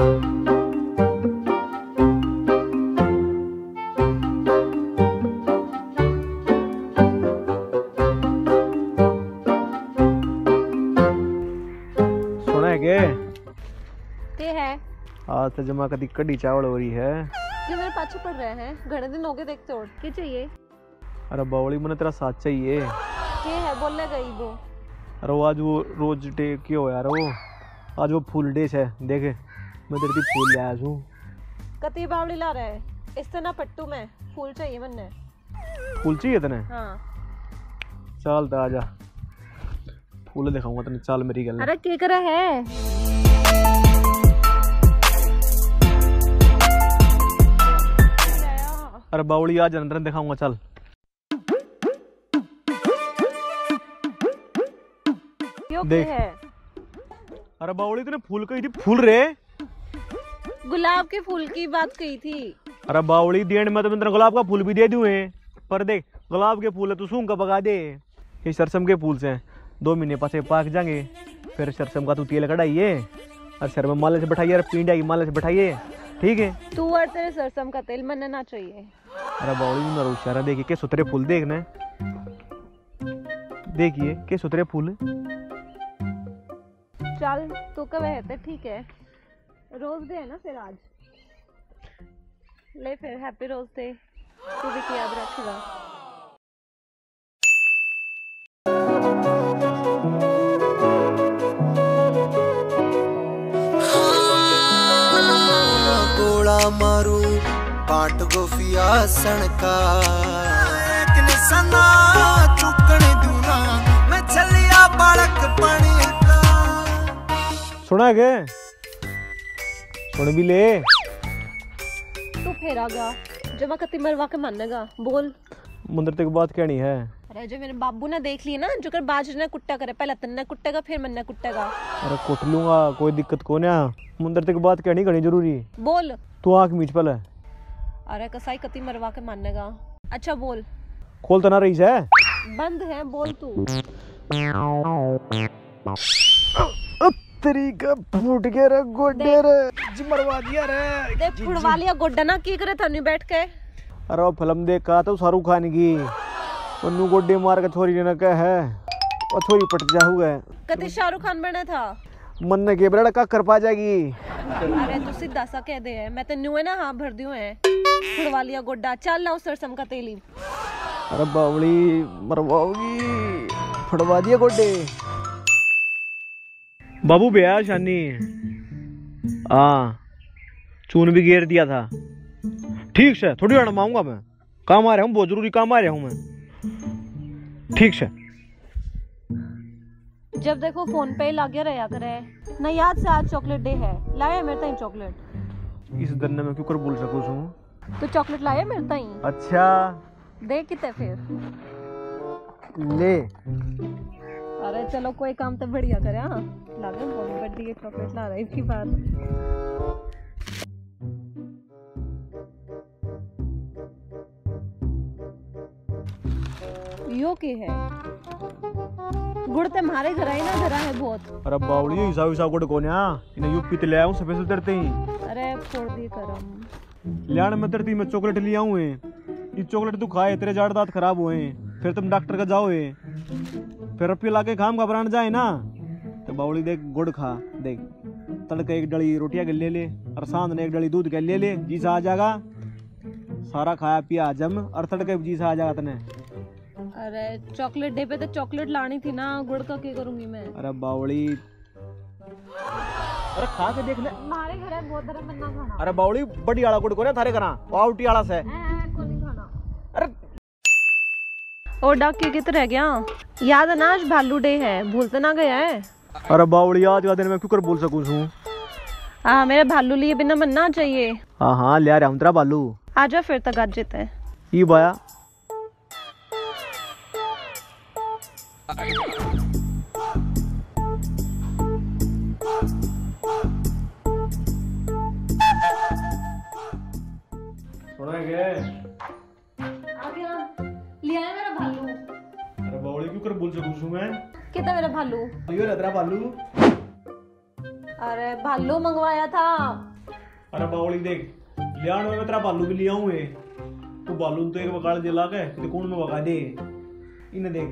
के आज तो जमा कदी कड़ी चावल हो रही है। ये मेरे पाछे पड़ रहे हैं। घने दिन हो गए देखते हो। क्या चाहिए। अरे बावली मैंने तेरा साथ चाहिए। ये है बोलने गई वो। अरे वो आज वो रोज डे क्यों यार वो? आज वो फुल डे है देख। मैं तेरे फूल ले आया हूँ कती बावली ला रहे हैं। इस तरह पट्टू में फूल चाहिए बनने। फूल चाहिए तने? हाँ। चल तो आजा फूल दिखाऊँगा तने चल मेरी गल अरे के करे है? अरे बावली आज अंदर दिखाऊँगा चल। देख। अरे बावली तूने फूल कही थी फूल रे। गुलाब के फूल की बात कही थी। अरे बावली देन में तो मैं गुलाब का फूल भी दे दूँ है। पर देख गुलाब के फूल है तू सूंग का पका दे। ये सरसम के फूल से दो महीने पास पाक जाएँगे। फिर सरसम का तू तेल कढ़ाइए और सर में माले से बैठाइए और पींड आएगी माले से बैठाइए। ठीक है? तू और तेरे सरसम का तेल मनना ना चाहिए। अरे बावली में होशियारा देखिए के सुतरे फूल देखने देखिए के सुतरे फूल। चल तू कब है? ठीक है। रोज डे है ना फिर आज? ले फिर हैप्पी रोज डे। तू भी याद रखेगा। गोला मारू पाट गोफिया सणका। निसना चुकण दूना मैं चलिया बालक पानी का सुना के सुन भी ले तू फिर जमा कति मरवा के मानेगा बोल मंदिर तक बात कहनी है अरे जो मेरे बाबू ने देख लिया ना जो कर बाज ने कुट्टा करे पहले तन्ने कुट्टेगा फिर मन्ने कुट्टेगा अरे कुट लूँगा कोई दिक्कत को ना मंदिर तक बात कहनी घनी ज़रूरी बोल तू आँख मीच पहले अरे कसाई कति मरवा के मानेगा अच्छा बोल खोल तो ना रही है बंद है बोल तू तरीका फूट के रे गोडे रे जिमरवा दिया रे। देख फुड़वा लिया गोड्डा ना की करे थनी बैठ के? अरे वो फ़िल्म देख का तो शाहरुख खान की। उन्नू गोड्डे मार के छोरी ने कहा है और छोरी पट जा हुआ है। कति शाहरुख खान बने था? मन ने के बड़ा का कर पा जाएगी। अरे तू सीधा सा कह दे मैं तो न्यू है ना हाँ भर दियो है। फुड़वा लिया गोड्डा चल लाओ सरसम का तेली अरे बावली मरवाओगी। फड़वा दिया गोड्डे। बाबू भैया शानी। हाँ। चून भी घेर दिया था। ठीक से थोड़ी देर में आऊँगा मैं। काम आ रहा हूँ बहुत ज़रूरी काम आ रहा हूँ मैं। ठीक से। जब देखो फ़ोन पे ही लागे रहा करे। ना याद से आज चॉकलेट डे है। लाया मेरे ताई चॉकलेट? इस दिन में क्यों कर बोल सकूँ हूँ तो चॉकलेट लाया मेरे ताई? अच्छा। दे कितने फिर? ले। अरे चलो कोई काम तो बढ़िया करे हाँ। लागे दिए चॉकलेट ला रही थी बात। यो के है। गुड़ ते मारे घर आई ना जरा है बहुत। अरे बावली हिसाब हिसाब कोन्या इन्हें यूपी ते ले आऊँ स्पेशल तरते ही। अरे फोड़ दिए करम। लियाण में तरती मैं चॉकलेट ले आऊँ है। ये चॉकलेट तू खाए तेरे जाड़ दांत खराब हुए फिर तुम डॉक्टर का जाओ है। फिर अपने लाके खाम घबराने जाए ना। तो बावली देख गुड़ खा देख। तड़के एक डली रोटियाँ के ले ले और साँझ ने एक डली दूध के ले ले जी सा आ जाएगा सारा खाया पिया जम और तड़के जी सा आ जाएगा तने। अरे चॉकलेट डे पे तो चॉकलेट लानी थी ना गुड़ का क्या करूँगी मैं? अरे बावली। अरे खा के देख ले। हमारे घर है बहुत तरह मन्ना खाना। अरे बावली बड़ी आला गुड़ को ना थारे करा। पावटी आला से। को नहीं खाना अरे और डाके कित रह गया? याद है ना आज भालू डे है। भूलते ना गया है। अरे बावली आज का दिन मैं क्यों कर बोल सकूँ हूँ हाँ मेरे भालू लिए बिना बनना चाहिए। हाँ हाँ ले आ रहा हूँ तेरा बालू आजा फिर तक आज जीते हैं ई बाया। सुना के बोल सकूँ हूँ मैं। कितना मेरा भालू? यो रे तेरा बालू अरे भालू मंगवाया था। अरे बावली देख लियाण में मैं तेरा बालू भी लिया हूँ तू बालू तो एक बगाड़ जला के तो कौन में बगा दे? इन्हें देख।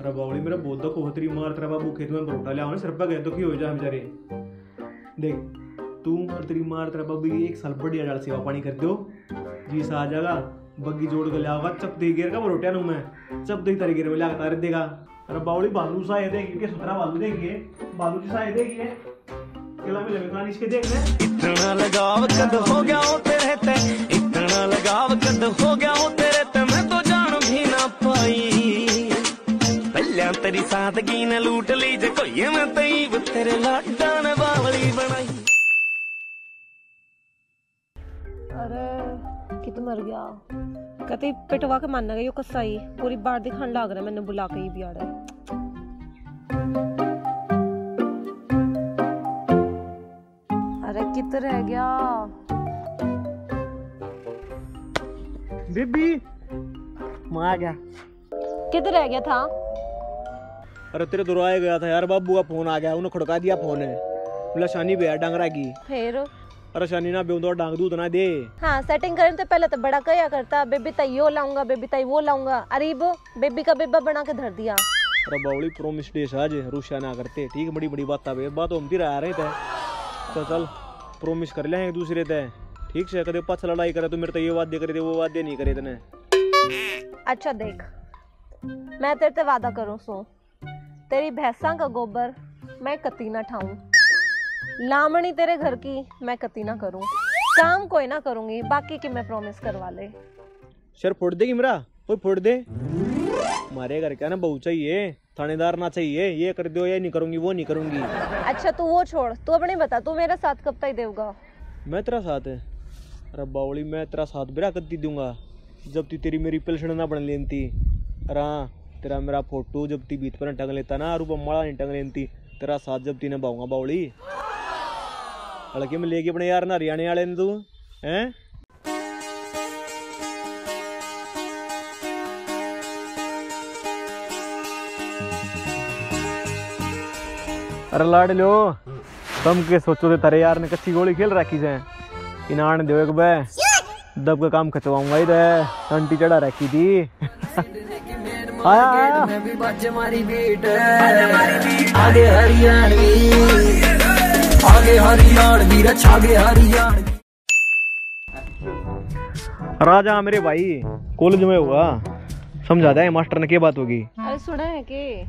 अरे बावली मेरा बहुत दुख हो तेरी मार तेरा बाबू खेत में बरोटा लिया सिर पर गए दुखी हो जा बेचारे। देख तू और तेरी मार तेरा बाबू एक साल बढ़िया डाल सेवा पानी कर दो जी सा आ जाएगा बग्गी जोड़ के लिया चप दे गिर का बरोटिया नु मैं। चप दे तारी गिर में लिया तार देगा अरे बावली बालू सा है देख के सुथरा बालू देखिए बालू जी सा है देखिए केला में लगे इसके देख ले इतना लगाव कद हो गया हो तेरे ते, इतना लगाव कद हो गया हो तेरे ते, मैं तो जान भी ना पाई। पहले तेरी सादगी ने लूट ली जे, कोई मैं तईब, तेरे लाडा ने बावली बनाई। कित मर गया कहते पिटवा के मानना गई कसाई पूरी बार दिखाने लग रहा है मैंने बुला के ही है अरे कित रह गया बेबी मैं गया कित रह गया था अरे तेरे रोया गया था यार बाबू का फ़ोन आ गया उन्हें खड़का दिया फ़ोन है बोला शानी बे डांगरा की फिर अरे शानी ना बेउंदो डांग दूध ना दे। हाँ सेटिंग करने से पहले तो बड़ा कया करता बेबी तई यो लाऊँगा बेबी तई वो लाऊँगा। अरीब बेबी का बेबा बना के धर दिया। अरे बावली प्रोमिस डेस आज रुशिया ना करते। ठीक बड़ी बड़ी बात बे बात हम तेरा आ रहे थे तो। चल प्रोमिस कर ले एक दूसरे ते। ठीक से कदे पास लड़ाई करे तो मेरे तो ये वाद्य करे थे वो वाद्य नहीं करे तने। अच्छा देख मैं तेरे से वादा करूँ सो तेरी भैंसा का गोबर मैं कती ना ठाऊं। लामणी तेरे घर की मैं कती ना करूँ। काम कोई ना करूँगी बाकी की मैं प्रॉमिस करवा ले। सर फोड़ देगी मेरा कोई फोड़ दे। मारे घर क्या ना बहू चाहिए थानेदार ना चाहिए ये कर दो ये नहीं करूँगी वो नहीं करूँगी। अच्छा तू वो छोड़ तू अपने बता तू मेरा साथ कब तक देगा? मैं तेरा साथ है। अरे बावली मैं तेरा साथ बेरा कर दी दूँगा। जब ती तेरी मेरी पेलशन ना बन थी अरे हाँ तेरा मेरा फ़ोटो जब ती बीत पर टंग लेता ना रूप मड़ा नहीं टंग थी तेरा साथ जब तीने बाऊँगा बावली। अपने यार ना हरियाणा वाले ने तू, हैं? अरे लाड लो, तुम के सोचो थे तेरे यार ने कच्ची गोली खेल रखी से। इनान दो एक बे दब का काम खचवाऊँगा इधर टंटी चढ़ा रखी थी। आया। आया आगे हरियाणवी आगे हरियाणवी रे छागे हरियाणवी राजा मेरे भाई कॉलेज में हुआ। समझाता है मास्टर ने क्या बात होगी? अरे सुना है कि?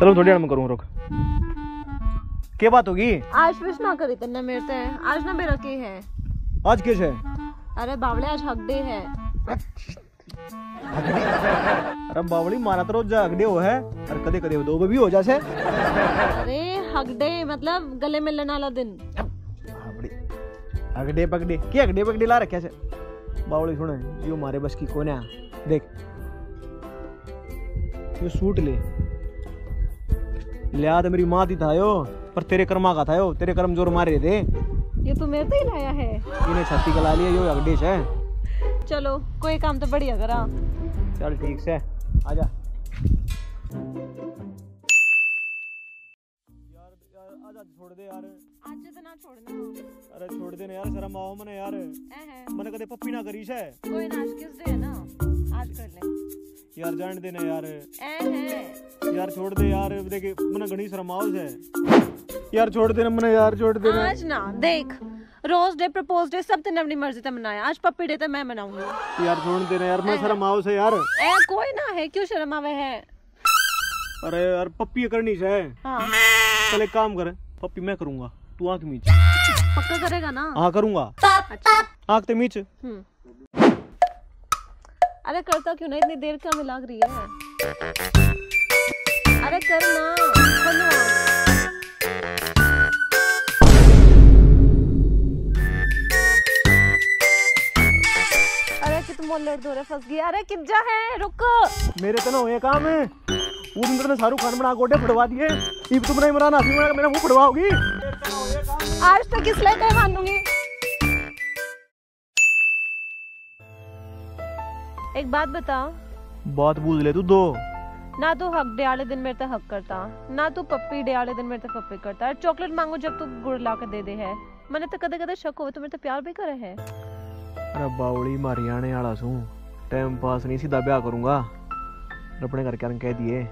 चलो थोड़ी देर में करूँ रुक। क्या बात होगी? आज विश ना करी तन्ने मेरे से। आज ना मेरा के है? आज किस है? अरे बावले आज हक डे है। अरे बावली मारा तो रोज अगड़े हो है। और कदे कदे दो भी हो जासे अरे हक डे मतलब गले मिलने वाला दिन। अगड़े पगड़े क्या अगड़े पगड़े ला रखे से बावली सुने यो मारे बस की कोने देख यो सूट ले। लिया तो मेरी माँ थी था यो पर तेरे कर्मा का था यो तेरे कर्म ज़ोर मारे थे। ये तू मेरे से ही लाया है। इन्हें छत्ती कला लिया यो अगड़े से। चलो कोई काम तो बढ़िया करा। चल ठीक से आजा छोड़ दे यार। आज तो ना छोड़ना। अरे छोड़ दे ना यार शर्म आओ मने यार। ए है। मैंने कदे पप्पी ना करी है। कोई ना आज किस डे है ना? आज कर ले। यार जान दे ना यार। ए है। यार छोड़ दे यार देख मैंने घनी शर्म आओ है यार छोड़ दे ना मैंने यार छोड़ दे ना। आज ना देख रोज डे प्रपोज डे सब तेने अपनी मर्ज़ी से मनाया। आज पप्पी डे तो मैं मनाऊँगी। यार छोड़ दे ना यार मैं शर्म आओ से यार। ए कोई ना है क्यों शर्म आवे है? अरे यार पप्पी करनी है हाँ। चल एक काम कर। पप्पी मैं करूँगा। तू आँख मीच। पक्का करेगा ना? हाँ करूँगा। अच्छा। आँख ते मीच। हम्म। अरे करता क्यों नहीं इतनी देर क्या में लग रही है? अरे करना खोलो अरे कि तुम मोल्लर धोरे फंस गई। अरे कित जा है? रुक। मेरे तो ना हुए काम है। वो दिन तो ने शाहरुख खान बना गोटे फड़वा दिए। इब तुम नहीं मराना फिर मेरा मेरा मुँह फड़वाओगी आज तक किस लिए कह मानूँगी? एक बात बताओ। बात बूझ ले तू दो। ना तू हक डे वाले दिन मेरे ते हक करता ना तू पप्पी डे वाले दिन मेरे ते पप्पी करता। चॉकलेट मांगो जब तू गुड़ ला के दे दे है। मैंने तो कदे कदे शक होवे तो मेरे ते प्यार भी करे है। अरे बावली मारी आने वाला सू। टाइम पास नहीं सीधा ब्याह करूँगा। अपने घर के कह दिए।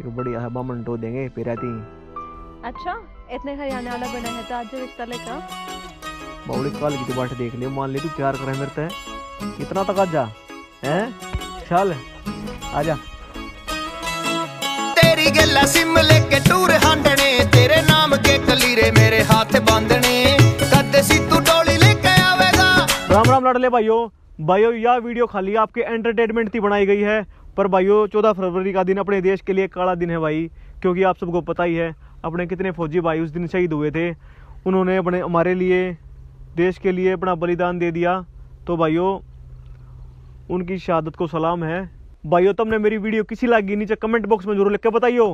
एक बढ़िया है बामन टो देंगे फिर रहती अच्छा इतने हरियाणा वाला बना है तो आज जो रिश्ता लेकर आ। बावली कल की तू बाट देख लियो मान ले तू प्यार करे मेरे ते? इतना तक आ जा? हैं? चल आजा तेरी गल्ला सिम लेके टूर हांडने तेरे नाम के कलीरे मेरे हाथ बांधने। कद सी तू डोली लेके आवेगा? राम राम लाडले भाइयों भाइयों यह वीडियो खाली आपके एंटरटेनमेंट की बनाई गई है। पर भाइयों चौदह फरवरी का दिन अपने देश के लिए काला दिन है भाई क्योंकि आप सबको पता ही है अपने कितने फौजी भाई उस दिन शहीद हुए थे। उन्होंने अपने हमारे लिए देश के लिए अपना बलिदान दे दिया। तो भाइयों उनकी शहादत को सलाम है। भाइयों तुमने मेरी वीडियो किसी लगी नीचे कमेंट बॉक्स में ज़रूर लिख के बताइयो।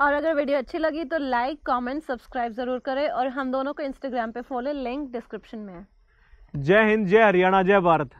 और अगर वीडियो अच्छी लगी तो लाइक कमेंट सब्सक्राइब ज़रूर करें और हम दोनों को इंस्टाग्राम पे फॉलो लिंक डिस्क्रिप्शन में है। जय हिंद जय हरियाणा जय भारत।